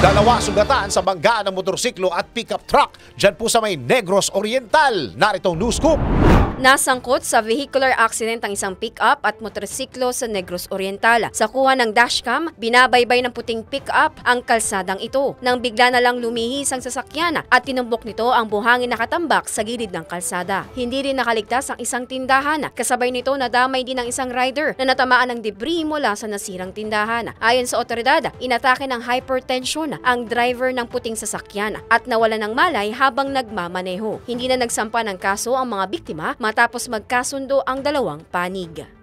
Dalawa sugatan sa banggaan ng motorsiklo at pickup truck dyan po sa may Negros Oriental. Narito news scoop. Nasangkot sa vehicular accident ang isang pick-up at motorsiklo sa Negros Oriental. Sa kuha ng dashcam, binabaybay ng puting pick-up ang kalsadang ito. Nang bigla na lang lumihis ang sasakyan at tinumbok nito ang buhangin nakatambak sa gilid ng kalsada. Hindi rin nakaligtas ang isang tindahan. Kasabay nito nadamay din ang isang rider na natamaan ng debris mula sa nasirang tindahan. Ayon sa otoridad, inatake ng hypertension ang driver ng puting sasakyan at nawala ng malay habang nagmamaneho. Hindi na nagsampa ng kaso ang mga biktima matapos magkasundo ang dalawang panig.